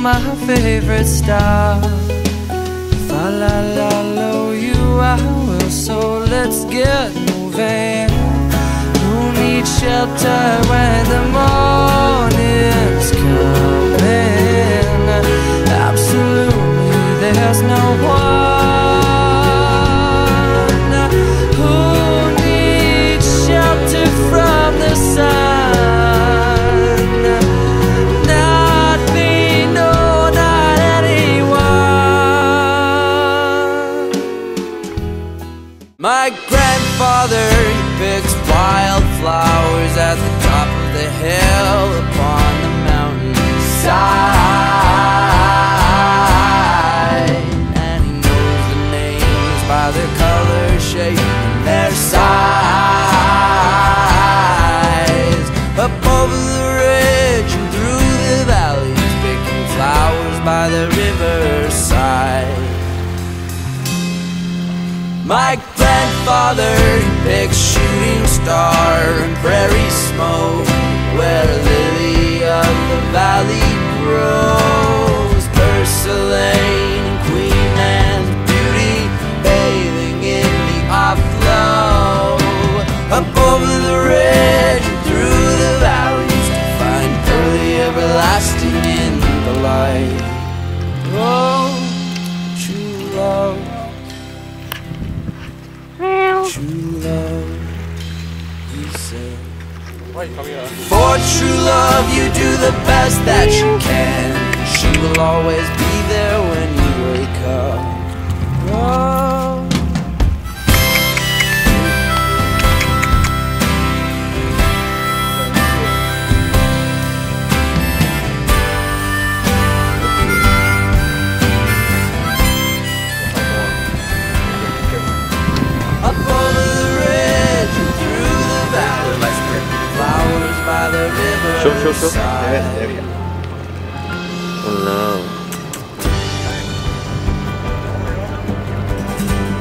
my favorite star. I la la low you, I will. So let's get moving. Who needs shelter when the morning's coming? Absolutely, there's no one My grandfather he picks wildflowers at the top of the hill upon the mountainside. Star and prairie smoke where the lily of the valley grows. Purslane and Queen Anne's beauty bathing in the afterglow. Up over the ridge and through the valleys to find early everlasting in the light. Oh, true love. True love, For true love, you do the best that you can. She will always be there when you wake up. Oh.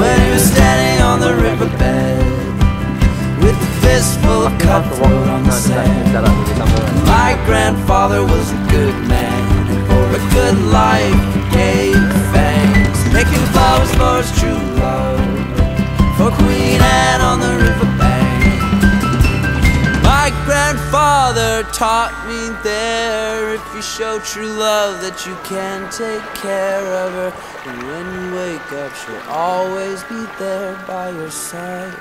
When he was standing on the riverbed with a fistful of cutthroat on the sand. My grandfather was a good man. and For a good life, gave thanks. Making flowers for his true love. For Queen Anne on the riverbank. taught me there. If you show true love that you can take care of her And when you wake up she'll always be there by your side.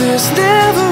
this never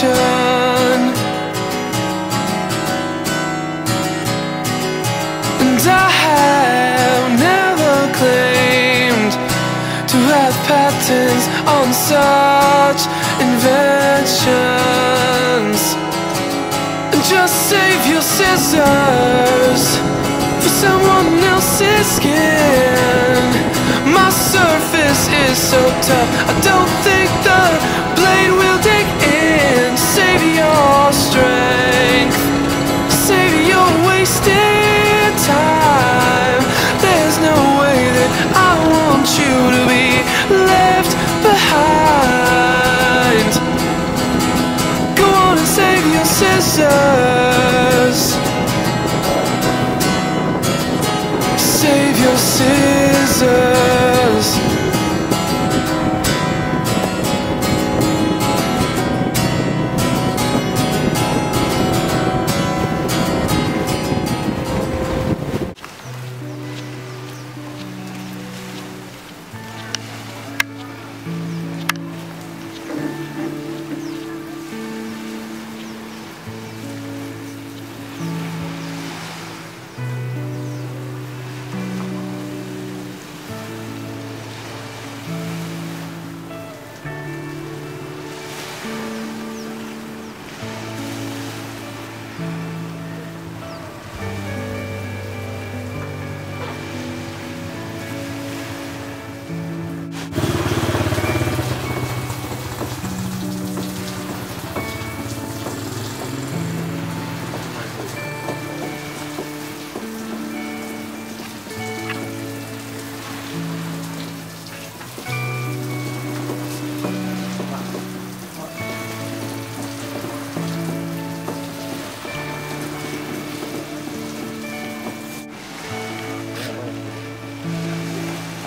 And I have never claimed To have patents on such inventions. And just save your scissors For someone else's skin. My surface is so tough. I don't think the scissors.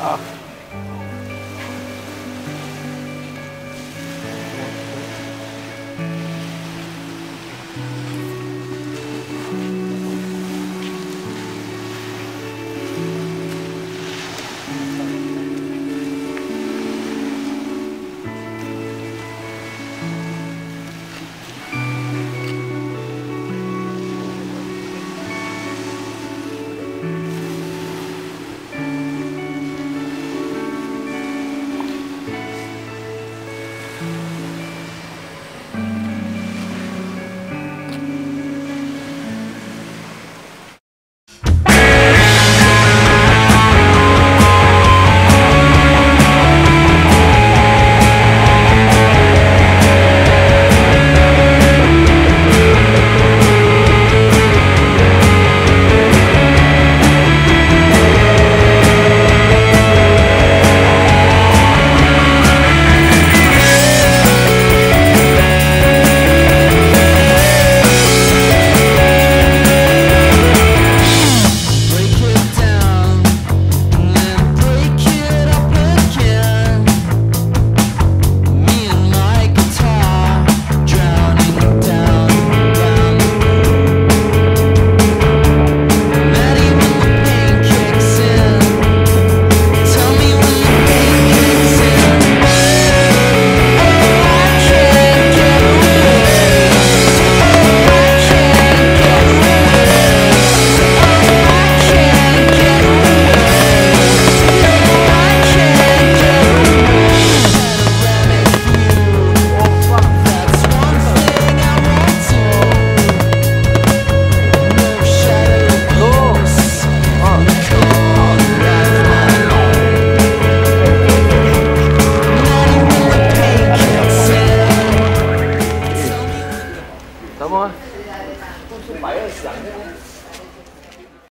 啊。